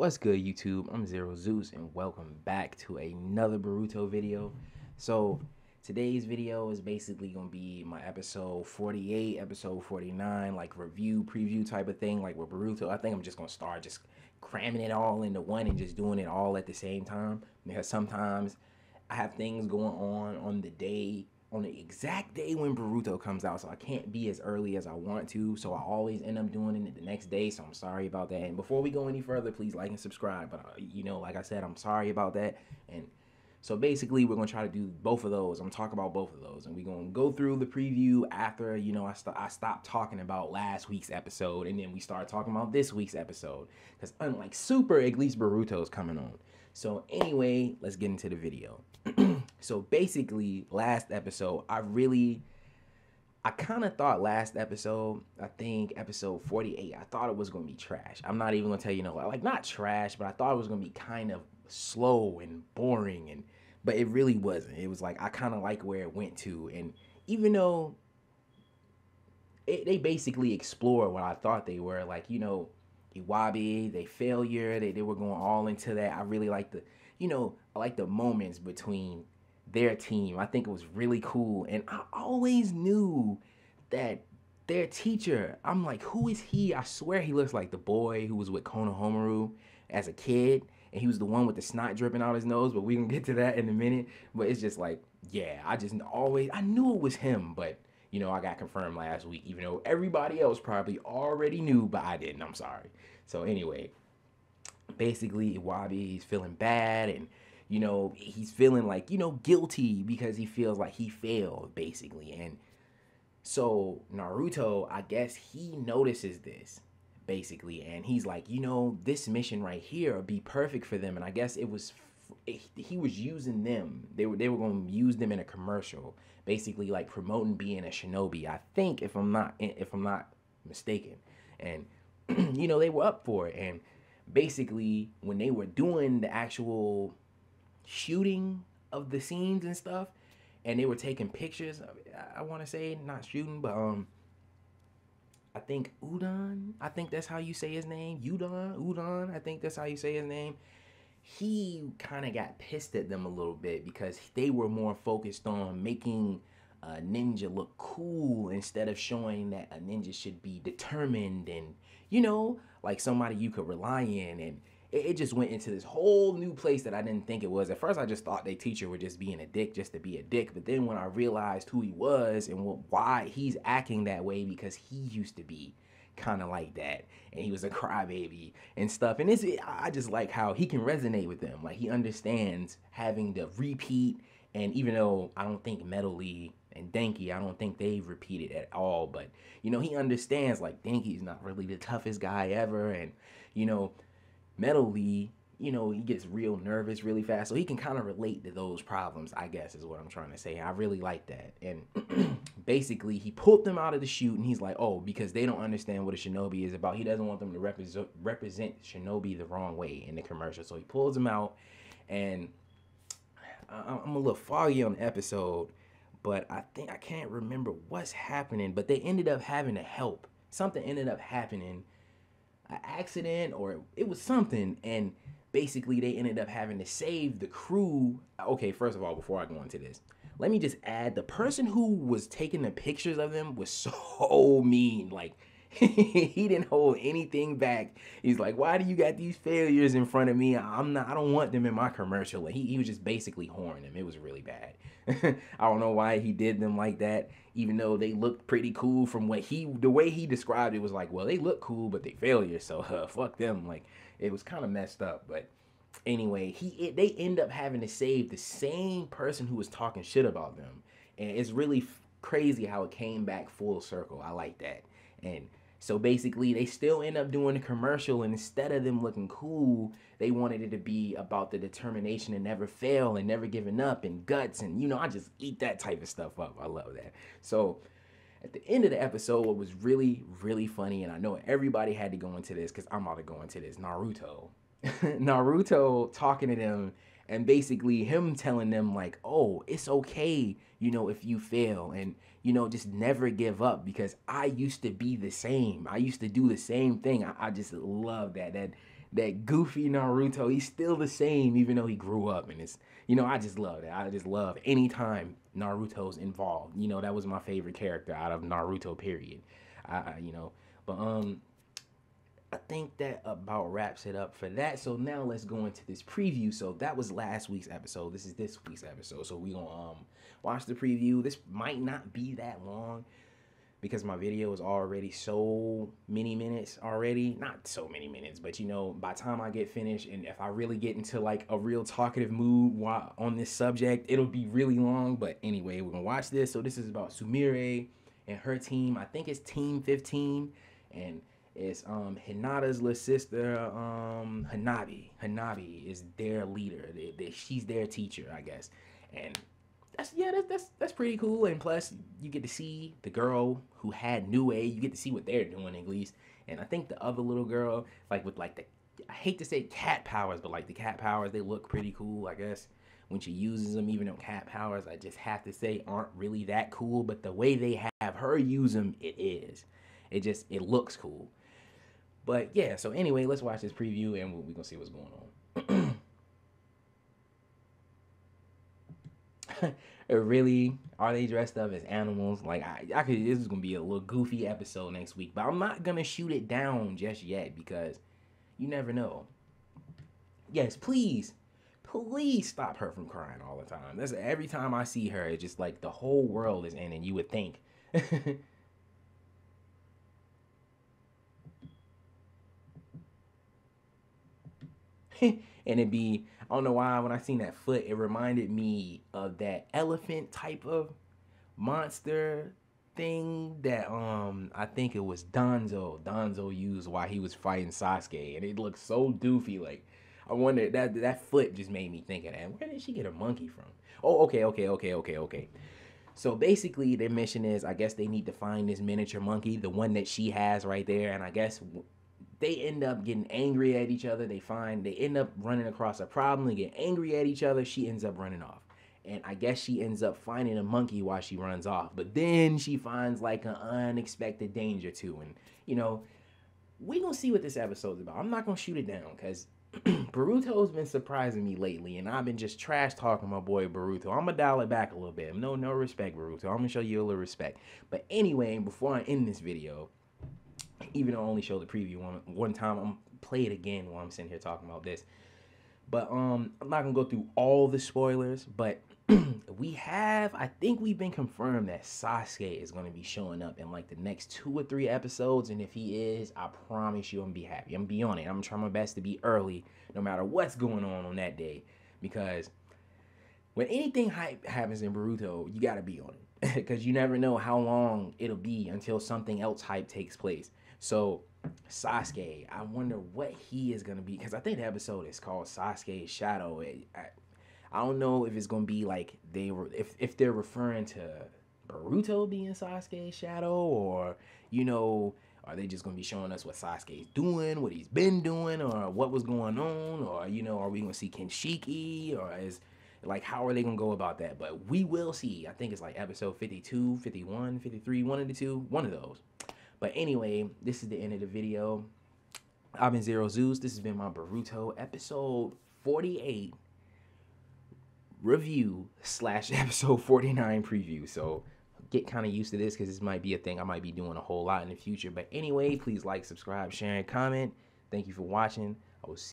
What's good, YouTube? I'm Xero Xeus, and welcome back to another Boruto video. So, today's video is basically gonna be my episode 48, episode 49, like review, preview type of thing, like with Boruto. I think I'm just gonna start just cramming it all into one and just doing it all at the same time because sometimes I have things going on on the day on the exact day when Boruto comes out, so I can't be as early as I want to. So I always end up doing it the next day. So I'm sorry about that. And before we go any further, please like and subscribe. But uh, you know, like I said, I'm sorry about that. And so basically, we're gonna try to do both of those. I'm gonna talk about both of those, and we're gonna go through the preview after you know I st- I stopped talking about last week's episode, and then we start talking about this week's episode. Because unlike Super, at least Boruto's coming on. So anyway, let's get into the video. so basically, last episode, I really, I kind of thought last episode, I think episode 48, I thought it was going to be trash. I'm not even going to tell you, no, like not trash, but I thought it was going to be kind of slow and boring. And, but it really wasn't. It was like, I kind of like where it went to. And even though it, they basically explore what I thought they were, like, you know, Iwabee, they failure, they, they were going all into that. I really like the, you know, I like the moments between their team. I think it was really cool. And I always knew that their teacher, I'm like, who is he? I swear he looks like the boy who was with Konohamaru as a kid. And he was the one with the snot dripping out his nose, but we can get to that in a minute. But it's just like, yeah, I just always, I knew it was him, but you know, I got confirmed last week, even though everybody else probably already knew, but I didn't. I'm sorry. So anyway, basically, Iwabee he's feeling bad, and you know, he's feeling like you know guilty because he feels like he failed, basically. And so Naruto, I guess he notices this basically, and he's like, you know, this mission right here would be perfect for them. And I guess it was he was using them. They were they were going to use them in a commercial, basically like promoting being a shinobi. I think if I'm not if I'm not mistaken, and you know they were up for it. And basically when they were doing the actual shooting of the scenes and stuff, and they were taking pictures. I, I want to say not shooting, but um. I think Udon. I think that's how you say his name. Udon. Udon. I think that's how you say his name he kind of got pissed at them a little bit because they were more focused on making a ninja look cool instead of showing that a ninja should be determined and you know like somebody you could rely in and it, it just went into this whole new place that i didn't think it was. At first i just thought their teacher were just being a dick just to be a dick. But then when i realized who he was and why he's acting that way because he used to be kind of like that. And he was a crybaby and stuff. And it's i just like how he can resonate with them. Like he understands having to repeat. And even though i don't think Metal and Denki, I don't think they've repeated at all, but you know, he understands like Denki's not really the toughest guy ever, and you know, Metal Lee you know, he gets real nervous really fast. So he can kind of relate to those problems, I guess, is what I'm trying to say. I really like that. And basically, he pulled them out of the shoot and he's like, oh, because they don't understand what a shinobi is about. He doesn't want them to represent, represent shinobi the wrong way in the commercial. So he pulls them out and I'm a little foggy on the episode, but I think I can't remember what's happening. But they ended up having to help. Something ended up happening, an accident or it was something. And basically they ended up having to save the crew. Okay, first of all, before I go into this, let me just add the person who was taking the pictures of them was so mean. Like he didn't hold anything back. He's like, "Why do you got these failures in front of me? I'm not. I don't want them in my commercial." He, he was just basically whoring them. It was really bad. I don't know why he did them like that, even though they looked pretty cool from what he, the way he described it was like, well, they look cool, but they failures. So uh, fuck them. Like it was kind of messed up, but anyway, he it, they end up having to save the same person who was talking shit about them, and it's really crazy how it came back full circle. I like that, and so basically, they still end up doing the commercial, and instead of them looking cool, they wanted it to be about the determination and never fail and never giving up and guts, and you know, I just eat that type of stuff up. I love that. So at the end of the episode, what was really, really funny, and I know everybody had to go into this because I'm about to go into this Naruto. Naruto talking to them and basically him telling them, like, oh, it's okay, you know, if you fail, and you know, just never give up because I used to be the same. I used to do the same thing. I, I just love that. That that goofy Naruto. He's still the same, even though he grew up. And it's, you know, I just love that. I just love anytime Naruto's involved. You know, that was my favorite character out of Naruto, period. I, I you know, but, um, I think that about wraps it up for that. So now let's go into this preview. So that was last week's episode. This is this week's episode. So we gonna um watch the preview. This might not be that long because my video is already so many minutes already. Not so many minutes, but you know, by time I get finished and if I really get into like a real talkative mood on this subject, it'll be really long. But anyway, we're gonna watch this. So this is about Sumire and her team. I think it's Team 15 and it's um Hinata's little sister, um Hanabi. Hanabi is their leader. They, they, she's their teacher, I guess. And that's yeah, that's that's that's pretty cool. And plus, you get to see the girl who had Nue. You get to see what they're doing at least. And I think the other little girl, like with like the, I hate to say cat powers, but like the cat powers, they look pretty cool. I guess when she uses them, even though cat powers, I just have to say aren't really that cool. But the way they have her use them, it is. It just it looks cool. But yeah, so anyway, let's watch this preview and we're gonna see what's going on. Uh, really are they dressed up as animals? Like I, I could this is gonna be a little goofy episode next week but i'm not gonna shoot it down just yet because you never know. Yes please please stop her from crying all the time. That's every time i see her it's just like the whole world is in and you would think and it'd be I don't know why when I seen that foot, it reminded me of that elephant type of monster thing that um I think it was Danzo Danzo used while he was fighting Sasuke, and it looked so doofy. Like I wonder that that foot just made me think of that. Where did she get a monkey from? Oh, okay, okay, okay, okay, okay. So basically, their mission is I guess they need to find this miniature monkey, the one that she has right there, and I guess they end up getting angry at each other. They find they end up running across a problem. They get angry at each other. She ends up running off. And I guess she ends up finding a monkey while she runs off. But then she finds like an unexpected danger too. And you know, we gonna see what this episode's about. I'm not gonna shoot it down because Boruto's been surprising me lately, and I've been just trash talking my boy Boruto. I'm gonna dial it back a little bit. No, no respect, Boruto. I'm gonna show you a little respect. But anyway, before I end this video, even though I only showed the preview one one time, I'm play it again while I'm sitting here talking about this. But um, I'm not gonna go through all the spoilers, but we have, I think we've been confirmed that Sasuke is gonna be showing up in like the next two or three episodes, and if he is, I promise you, I'm gonna be happy. I'm gonna be on it. I'm gonna try my best to be early, no matter what's going on on that day, because when anything hype happens in Boruto, you gotta be on it, because you never know how long it'll be until something else hype takes place. So Sasuke, I wonder what he is gonna be because I think the episode is called Sasuke's Shadow. I, I don't know if it's gonna be like they were if if they're referring to Boruto being Sasuke's shadow or you know are they just gonna be showing us what Sasuke's doing, what he's been doing, or what was going on, or you know, are we gonna see Kinshiki, or is like how are they gonna go about that? But we will see. I think it's like episode 52, 51, 53, one of the two, one of those. But anyway, this is the end of the video. I've been Xero Xeus. This has been my Boruto episode 48 review slash episode 49 preview. So get kind of used to this because this might be a thing I might be doing a whole lot in the future. But anyway, please like, subscribe, share, and comment. Thank you for watching. I will see